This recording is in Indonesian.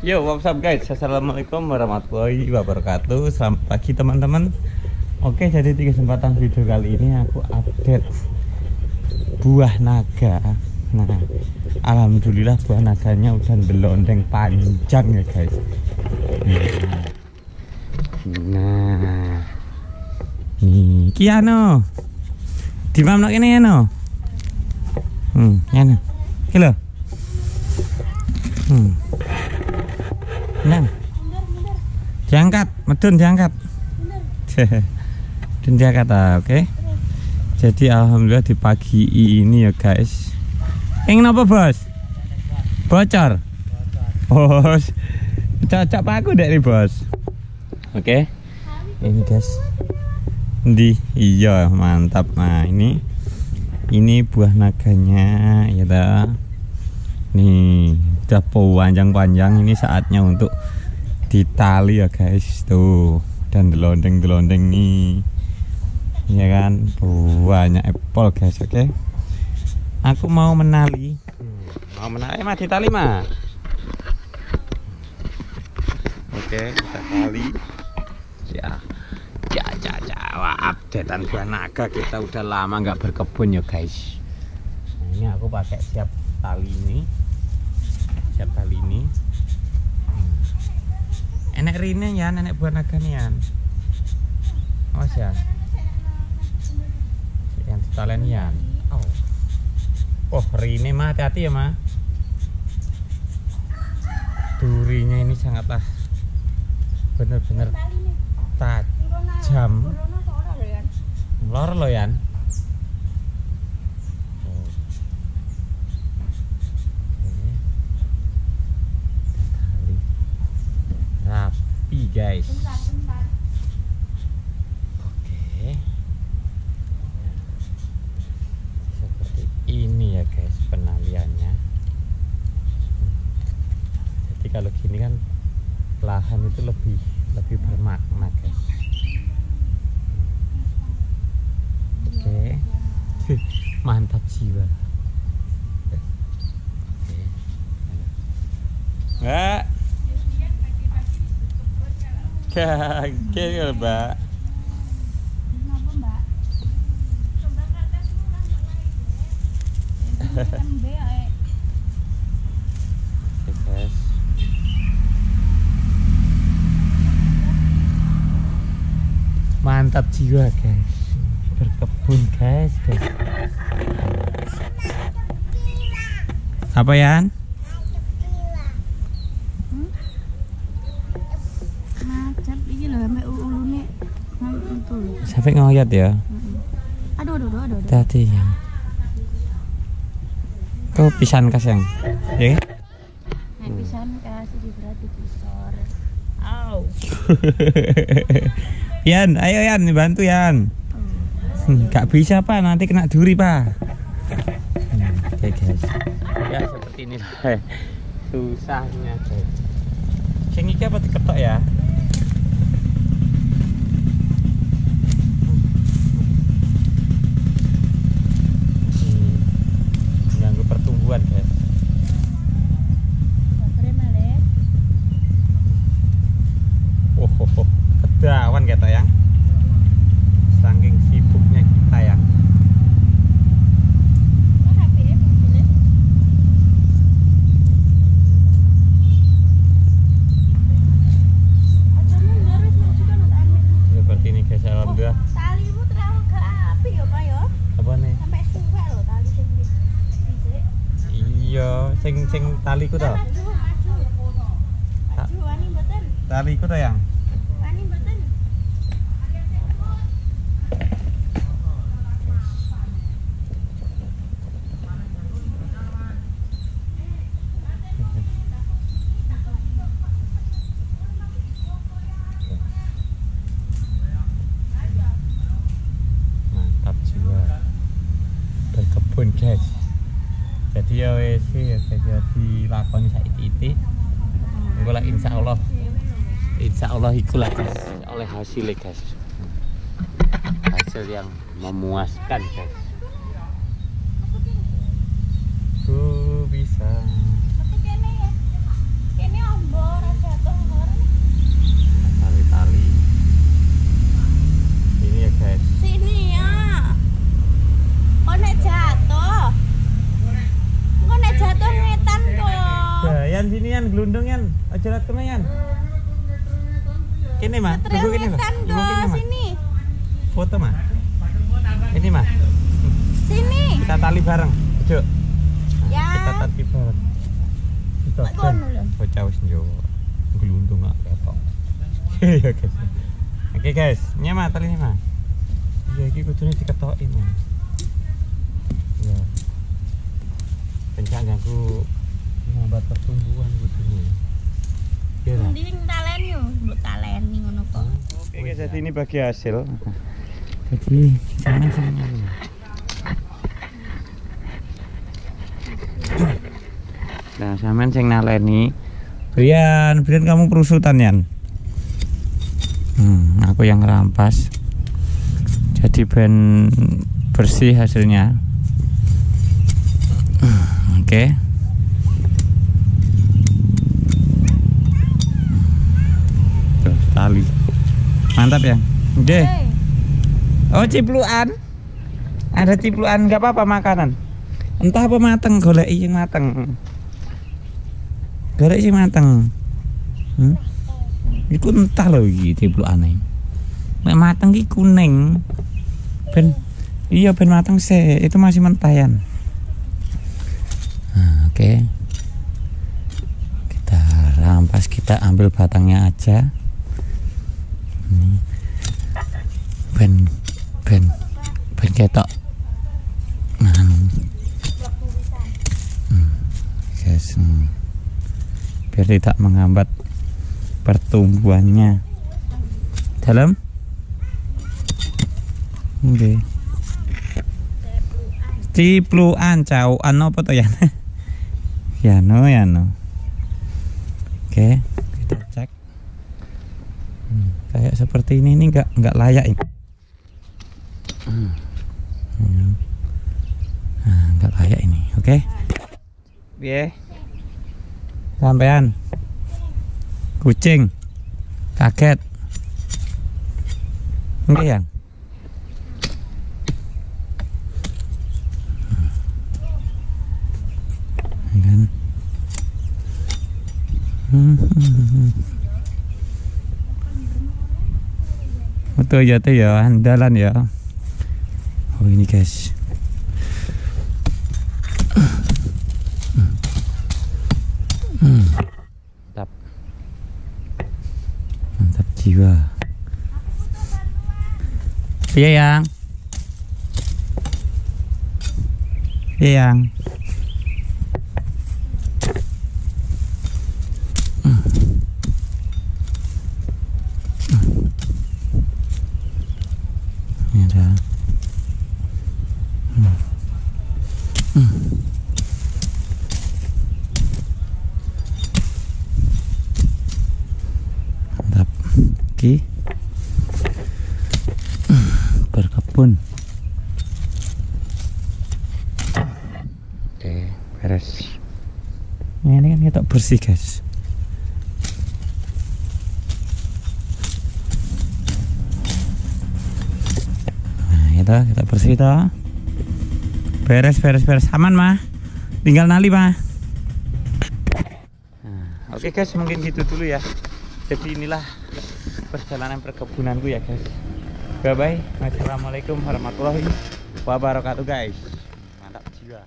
Yo, what's up guys? Assalamualaikum warahmatullahi wabarakatuh. Selamat pagi teman-teman. Oke, jadi di kesempatan video kali ini aku update buah naga. Nah, alhamdulillah buah naganya udah belondeng panjang ya guys. Nah, nih Kiano. Di mana ini ya no? Hmm, ya no. Kilo. Hmm. Nah. Diangkat, medun diangkat. Dan diangkat ah, oke. Jadi alhamdulillah di pagi ini ya guys. Ingin apa bos? Bocor. Bos. Cocok aku dari bos. Oke. Ini guys. Di iya mantap. Nah ini ini buah naganya ya dah. Nih udah panjang-panjang ini saatnya untuk ditali ya guys. Tuh dan delondeng nih. Ya kan? Banyak apple guys oke? Okay? aku mau menali. Mau menali mah ditali mah oke okay, kita tali. Ya ya ya ya. Wah updatean buah naga kita udah lama nggak berkebun ya guys. Nah, ini aku pakai siap tali ini siap tali ini. Enek rine ya nenek buah naga nih ya awas ya. Yang ditalen ya oh. Oh rine mah hati-hati ya mah. Durinya ini sangatlah bener-bener tajam. Lor lo guys. Oke. Seperti ini ya guys penaliannya jadi kalau gini kan lahan itu lebih lebih bermakna guys. Oke. Mantap jiwa. Oke. Mbak Kaget ya mbak Kenapa mbak? Coba kertas murah mulai deh. MB ya. Oke guys Mantap jiwa guys Berkebun guys guys Apa Yan? Macet iki lho mek ulune. Sampai ngoyot ya? Aduh aduh aduh aduh. Tadi yang Kau pisan kas yang? Ya Nek pisan kasih di berarti kisor. Au. Yan, ayo Yan, bantu Yan. Hmm, Gak bisa pak, nanti kena duri pak. Hmm, Oke guys. Ya seperti inilah. Susahnya guys. Sing iki apa diketok ya? Hmm, Ganggu pertumbuhan guys Bakare malih. Oh, oh, oh. Kedawan kita yang Saking sibuknya kita ambil. Seperti ini guys, alhamdulillah Talimu terlalu gak api ya, Pak ya. Apa nih? Sampai suwek lho tali sing. Iya, sing wani mboten? Taliku tau yang guys. Jadi ya wes ya jadi ya lakoni saiki-iki. Engko lek insya Allah, iku lah guys oleh hasilnya guys. Hasil yang memuaskan guys. Ku bisa. Tali-tali. Ini ya guys. Sini ya. Kok nek yan, gelundung yan. Aja lihat ke mana yan. Kini mah, tunggu kini mah. sini. Foto mah. Ini mah, Sini. kita tali bareng. Cuk. Ya. Kita tali bareng. Kita. Lho. Bocah wis njo. Gelundung gak ketok. Iya guys. Oke guys, ini mah tali mah. Ya iki kudune diketoki mah. Ya. Ganggu menghambat pertumbuhan kudune. Ya. Mending talen yo, mbok taleni ngono kok. Oke guys, jadi ini bagi hasil. Jadi sama sama. Nah, sampean sing naleni. Brian, Brian kamu perusutan Yan. Hmm, aku yang rampas. Jadi ben bersih hasilnya. Hmm, Oke. Tuh, tali. Mantap ya. Oke. Hei, Oh cipluan. Ada cipluan nggak apa-apa makanan. Entah apa mateng golek yang mateng. Golek yang mateng. Hmm? Iku entah loh iki cipluan Nek mateng iki kuning. Ben Iya ben mateng sih Itu masih mentayan. Nah, Oke. Kita rampas Kita ambil batangnya aja Ini Ben Ben Ben ketok Nganu Hmm, Guys hmm. Biar tidak menghambat Pertumbuhannya Dalam Oke Cipluan cauan apa tuh ya? ya no ya no. Oke, kita cek. Hmm, kayak seperti ini ini nggak nggak layak ini. Hmm. Hmm. Nah, nggak layak ini, oke? Piye? Sampean. Kucing. Kaget. Enggak ya? kan betul ya tuh ya andalan ya oh ini guys. Mantap. Mantap jiwa. Iya yang. Iya yang. Ini ada. Hmm. Mantap. Oke. Berkebun. Oke, beres. Nah, ini kan kita bersih, guys. Nah, itu kita bersih itu. Beres, beres, beres. Aman mah. Tinggal nali mah. Nah, Oke guys, mungkin gitu dulu ya. Jadi inilah perjalanan perkebunanku ya guys. Bye bye. Wassalamualaikum warahmatullahi wabarakatuh guys. Mantap jiwa.